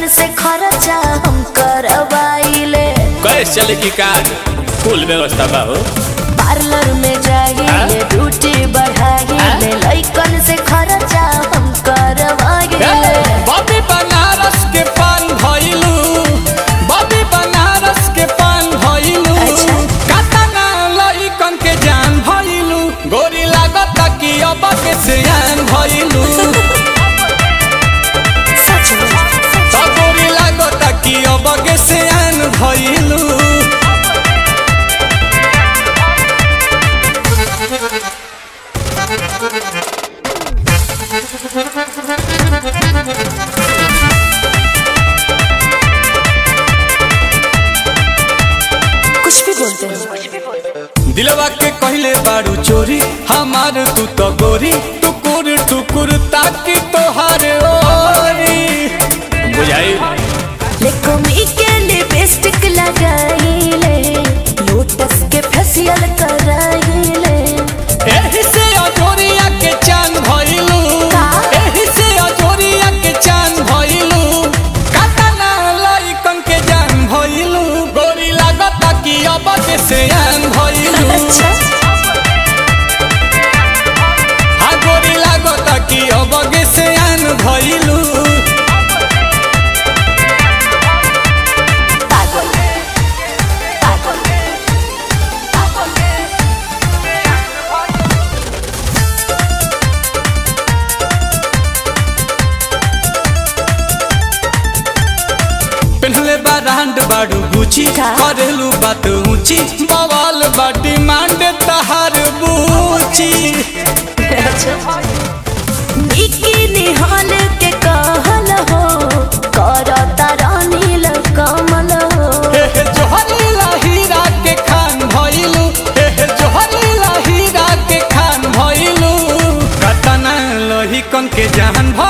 जन से खर्चा हम करवाइले। कैसे चलेगी कार फुल व्यवस्था बा पार्लर में जाइए ड्यूटी हाँ? कुछ भी बोलते दिलवा के कहले बारू चोरी, हमार तू तो गोरी, टुकुर टुकुर ताकि तोहार पेन्हले बा रांड बाडू गुची? करेलू बात ऊँची। बवाल बा डिमांड तहार बूची निकी निहाल के कहल हो करता रानील कमल हो। हे हे जोहरीला हीरा के खान भइलू। हे हे जोहरीला हीरा के खान भइलू। कतना लोही कन के गोरी लागत